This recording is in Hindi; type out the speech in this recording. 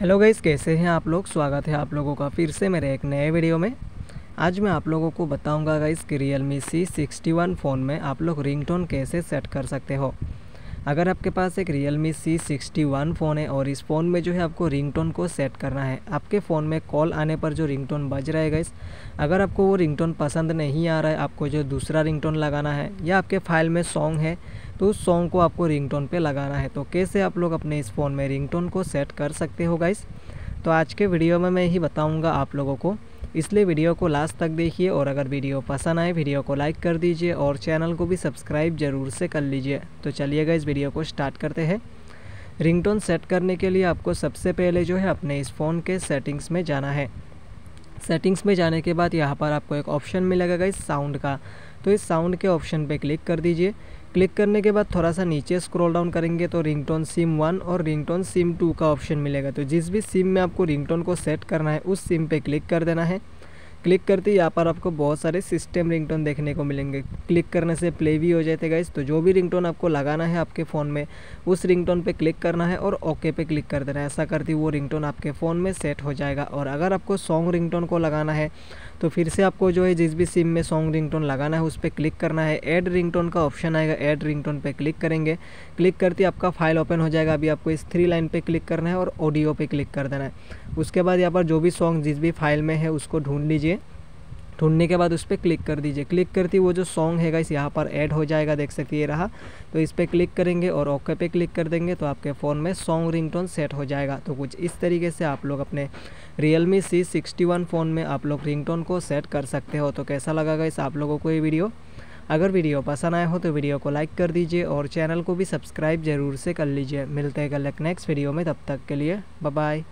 हेलो गाइस, कैसे हैं आप लोग? स्वागत है आप लोगों का फिर से मेरे एक नए वीडियो में। आज मैं आप लोगों को बताऊँगा गाइस कि Realme C sixty one phone में आप लोग रिंगटोन कैसे सेट कर सकते हो। अगर आपके पास एक Realme C sixty one phone है और इस फ़ोन में जो है आपको रिंगटोन को सेट करना है, आपके फ़ोन में कॉल आने पर जो रिंगटोन बज रहा है गाइस, अगर आपको वो रिंगटोन पसंद नहीं आ रहा है, आपको जो दूसरा रिंगटोन लगाना है या आपके फ़ाइल में सॉन्ग है तो उस सॉन्ग को आपको रिंगटोन पे लगाना है। तो कैसे आप लोग अपने इस फ़ोन में रिंगटोन को सेट कर सकते हो गाइस तो आज के वीडियो में मैं ही बताऊँगा आप लोगों को। इसलिए वीडियो को लास्ट तक देखिए और अगर वीडियो पसंद आए वीडियो को लाइक कर दीजिए और चैनल को भी सब्सक्राइब ज़रूर से कर लीजिए। तो चलिएगा इस वीडियो को स्टार्ट करते हैं। रिंगटोन सेट करने के लिए आपको सबसे पहले जो है अपने इस फ़ोन के सेटिंग्स में जाना है। सेटिंग्स में जाने के बाद यहाँ पर आपको एक ऑप्शन मिलेगा इस साउंड का। तो इस साउंड के ऑप्शन पे क्लिक कर दीजिए। क्लिक करने के बाद थोड़ा सा नीचे स्क्रॉल डाउन करेंगे तो रिंगटोन सिम वन और रिंगटोन सिम टू का ऑप्शन मिलेगा। तो जिस भी सिम में आपको रिंगटोन को सेट करना है, उस सिम पे क्लिक कर देना है। क्लिक करते यहाँ पर आपको बहुत सारे सिस्टम रिंगटोन देखने को मिलेंगे। क्लिक करने से प्ले भी हो जाते गाइस तो जो भी रिंगटोन आपको लगाना है आपके फ़ोन में, उस रिंगटोन पे क्लिक करना है और ओके पे क्लिक कर देना है। ऐसा करती वो रिंगटोन आपके फ़ोन में सेट हो जाएगा। और अगर आपको सॉन्ग रिंगटोन को लगाना है तो फिर से आपको जो है जिस भी सिम में सॉन्ग रिंगटोन लगाना है, उस पर क्लिक करना है। ऐड रिंगटोन का ऑप्शन आएगा। ऐड रिंगटोन पे क्लिक करेंगे। क्लिक करते आपका फ़ाइल ओपन हो जाएगा। अभी आपको इस थ्री लाइन पे क्लिक करना है और ऑडियो पे क्लिक कर देना है। उसके बाद यहाँ पर जो भी सॉन्ग जिस भी फ़ाइल में है, उसको ढूंढ लीजिए। ढूँढने के बाद उस पर क्लिक कर दीजिए। क्लिक करती वो जो सॉन्ग है इस यहाँ पर ऐड हो जाएगा, देख सकते ये रहा। तो इस पर क्लिक करेंगे और ओके पे क्लिक कर देंगे तो आपके फ़ोन में सॉन्ग रिंगटोन सेट हो जाएगा। तो कुछ इस तरीके से आप लोग अपने Realme C sixty one phone में आप लोग रिंगटोन को सेट कर सकते हो। तो कैसा लगा इस आप लोगों को ये वीडियो? अगर वीडियो पसंद आया हो तो वीडियो को लाइक कर दीजिए और चैनल को भी सब्सक्राइब ज़रूर से कर लीजिए। मिलते हैं कल नेक्स्ट वीडियो में, तब तक के लिए बाय